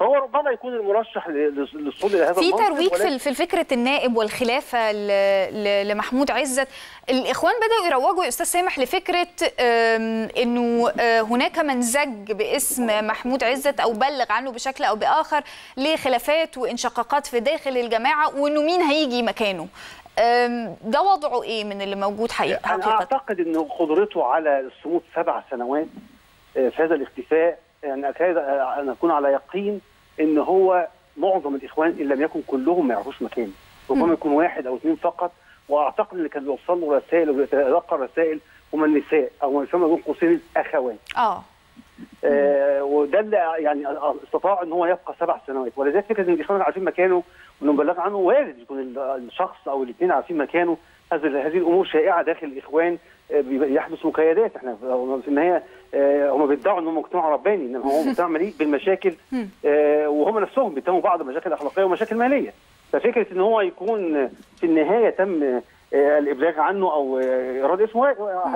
فهو ربما يكون المرشح ل- للصعود إلى هذا في ترويج في في الفكرة النائب والخلافة لمحمود عزت. الإخوان بدأوا يروجوا يا أستاذ سامح لفكرة إنه آه، هناك من زج باسم محمود عزت أو بلغ عنه بشكل أو بآخر لخلافات وانشقاقات في داخل الجماعة وإنه مين هيجي مكانه. ده وضعه إيه من اللي موجود حقيقة؟ أنا حقيقة. أعتقد إن قدرته على الصمود سبع سنوات آه، في هذا الاختفاء يعني أكاد أن أكون على يقين إن هو معظم الإخوان إن لم يكن كلهم ما يعرفوش مكانه. ربما يكون واحد أو اثنين فقط وأعتقد اللي كان بيوصل له رسائل وبيتلقى رسائل هم النساء أو ما يسمى بين قوسين الاخوات آه. آه وده اللي يعني استطاع إن هو يبقى سبع سنوات. ولذلك فكرة إن الإخوان عارفين مكانه وانه مبلغ عنه وارد يكون ال- الشخص أو الاثنين عارفين مكانه. هذه هذه الأمور شائعة داخل الإخوان. يحدث مكايدات. إحنا في النهاية آه، هم بيدعوا انهم مجتمع رباني انما هو مجتمع مليء بالمشاكل آه، وهم نفسهم بيتهموا بعض بمشاكل اخلاقيه ومشاكل ماليه ففكرة إن هو يكون في النهاية تم آه، الإبلاغ عنه أو ايراد اسمه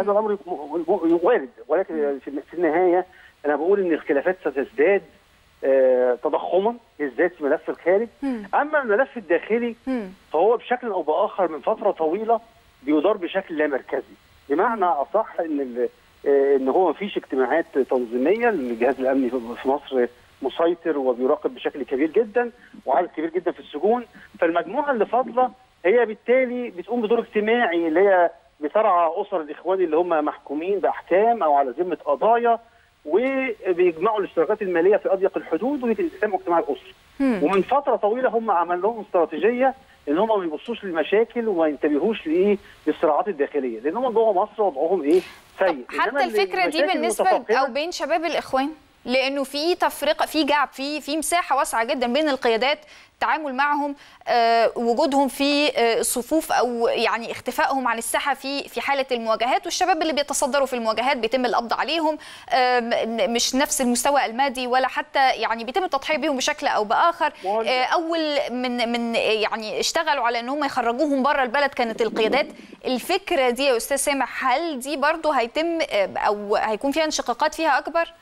هذا الأمر وارد. ولكن في النهاية أنا بقول إن الخلافات ستزداد تضخما بالذات في ملف الخارج. أما الملف الداخلي. فهو بشكل أو بآخر من فترة طويلة بيدار بشكل لا مركزي. بمعنى أصح إن آه، إن هو مفيش اجتماعات تنظيمية الجهاز الأمني في- مصر مسيطر وبيراقب بشكل كبير جدا وعدد كبير جدا في السجون. فالمجموعة اللي فاضلة هي بالتالي بتقوم بدور اجتماعي اللي هي بترعى أسر الإخوان اللي هم محكومين بأحكام أو على ذمة قضايا وبيجمعوا الاشتراكات المالية في أضيق الحدود ويتسموا اجتماع الاسري ومن فترة طويلة هم عمل لهم استراتيجية ان هم ما يبصوش للمشاكل وما ينتبهوش لإيه؟ للصراعات الداخلية لأن هم جوه مصر وضعهم إيه؟ سيء. حتى الفكرة دي بالنسبة أو بين شباب الإخوان؟ لأنه في تفرقة في جاب في في مساحة واسعة جدا بين القيادات التعامل معهم آه، وجودهم في آه، الصفوف أو يعني اختفائهم عن الساحة في في حالة المواجهات والشباب اللي بيتصدروا في المواجهات بيتم القبض عليهم مش نفس المستوى المادي ولا حتى يعني بيتم التضحية بيهم بشكل أو بآخر. آه، أول من من يعني اشتغلوا على إن هم يخرجوهم بره البلد كانت القيادات. الفكرة دي يا أستاذ سامح هل دي برضو هيتم أو هيكون فيها انشقاقات فيها أكبر؟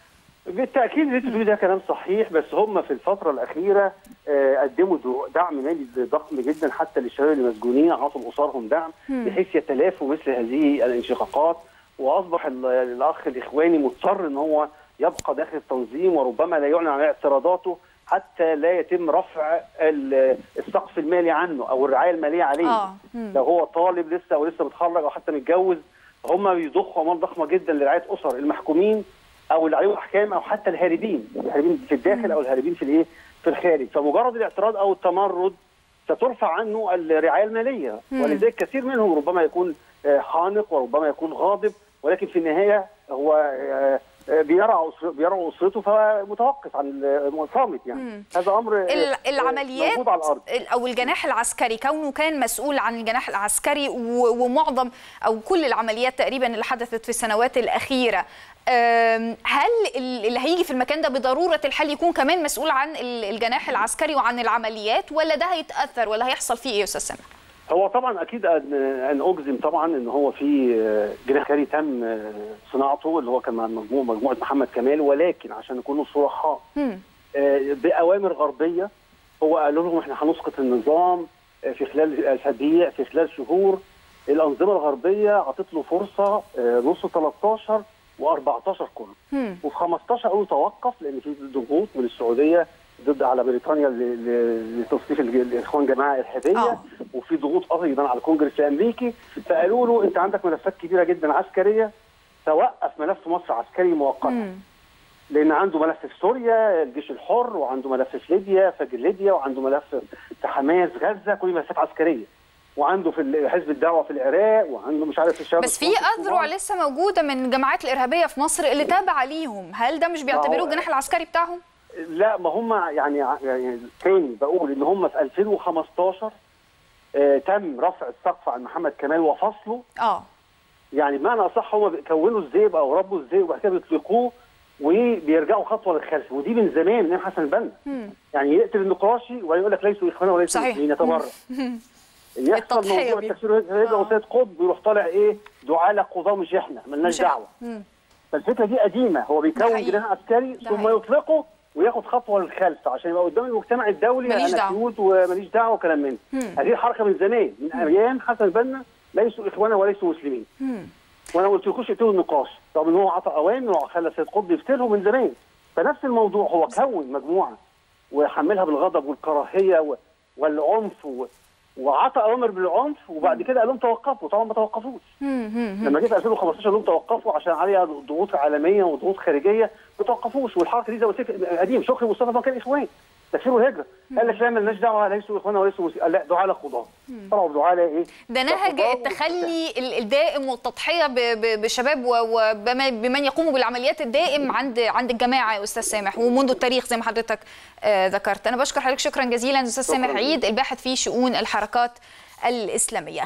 بالتأكيد اللي انت بتقوليه ده كلام صحيح بس هم في الفترة الأخيرة آه، قدموا دعم مالي ضخم جدا حتى للشباب اللي مسجونين عطوا اسرهم دعم بحيث يتلافوا مثل هذه الانشقاقات. وأصبح ال- الأخ الإخواني مضطر إن هو يبقى داخل التنظيم وربما لا يعلن عن اعتراضاته حتى لا يتم رفع ال- السقف المالي عنه أو الرعاية المالية عليه. آه. لو هو طالب لسه أو لسه متخرج أو حتى متجوز هم بيضخوا اموال ضخمة جدا لرعاية أسر المحكومين. أو اللي عليهم احكام أو حتى الهاربين الهاربين في الداخل أو الهاربين في الإيه؟ في الخارج. فمجرد الاعتراض أو التمرد سترفع عنه الرعاية المالية. ولذلك كثير منهم ربما يكون آه، حانق وربما يكون غاضب ولكن في النهاية هو آه، آه، بيرعى بيرعى أسرته فمتوقف عن صامت يعني. هذا أمر ال- العمليات موجود على الأرض. ال- أو الجناح العسكري كونه كان مسؤول عن الجناح العسكري ومعظم أو كل العمليات تقريبا اللي حدثت في السنوات الأخيرة. هل ال- اللي هيجي في المكان ده بضرورة الحال يكون كمان مسؤول عن ال- الجناح العسكري وعن العمليات ولا ده هيتأثر ولا هيحصل فيه إيه يا أستاذ سامح؟ هو طبعا أكيد ان أجزم طبعا إن هو في آه، جناح عسكري تم آه، صناعته اللي هو كان مع مجموعه مجموعة محمد كمال ولكن عشان نكونوا صرحاء. آه، بأوامر غربية هو قالوا لهم إحنا هنسقط النظام في خلال اسابيع في خلال شهور الأنظمة الغربية عطت له فرصة نص 13 و14 كله. وفي 15 قالوا توقف لأن في ضغوط من السعودية ضد على بريطانيا لتصنيف الاخوان جماعة ارهابيه آه. وفي ضغوط أيضا على الكونجرس الأمريكي فقالوا له أنت عندك ملفات كبيرة جدا عسكرية توقف ملف مصر عسكري مؤقتا. لأن عنده ملف في سوريا الجيش الحر وعنده ملف في ليبيا فجر ليبيا وعنده ملف في حماس غزة كل ملفات عسكرية وعنده في حزب الدعوة في العراق وعنده مش عارف في الشباب بس في. أذرع لسه موجودة من الجماعات الإرهابية في مصر اللي تابعة ليهم هل ده مش بيعتبروه الجناح العسكري بتاعهم؟ لا ما هم يعني يعني تاني بقول إن هم في 2015 آه تم رفع السقف عن محمد كمال وفصله آه يعني بمعنى أصح هم كونوا الذئب أو ربوا الذئب وبعد كده بيطلقوه وبيرجعوا خطوة للخلف ودي من زمان من حسن البنا يعني يقتل النقراشي ويقول لك ليسوا إخوانا وليسوا. مسلمين يتبرع يحصل موضوع. التكفير هيبقى آه. وسيد قطب يروح طالع إيه دعاء لقضاه مش إحنا إحنا. دعوة. فالفكرة دي قديمة هو بيكون. جناح عسكري ثم. يطلقه وياخد خطوة للخلف عشان يبقى قدام المجتمع الدولي أنا. كيوت وماليش دعوة وكلام من. هذه الحركه من زمان من أيام حسن البنا ليسوا إخوانا وليسوا مسلمين وأنا ما قلتلكوش اقتلوا النقاش رغم إن هو عطى أوامر وخلى سيد قطب يفتلهم من زمان فنفس الموضوع هو كون مجموعة وحملها بالغضب والكراهية والعنف. وعطى أوامر بالعنف وبعد كده قال لهم توقفوا طبعا ما توقفوش. لما جه في 2015 قال لهم توقفوا عشان عليها ضغوط عالمية وضغوط خارجية ما توقفوش. والحركة دي زي ما قلت لك قديم. شكري مصطفى ما كان إخوان. تكفير والهجره قال لك لا مالناش دعوة ليسوا إخوانا وليسوا لا دعاء لقضاه طلعوا بدعاء إيه؟ ده نهج التخلي ال- الدائم والتضحية بشباب و- وبما- بمن يقوموا بالعمليات الدائم عند عند الجماعة يا أستاذ سامح ومنذ التاريخ زي ما حضرتك آه، ذكرت. أنا بشكر حضرتك. شكرا جزيلا أستاذ سامح. عيد الباحث في شؤون الحركات الإسلامية.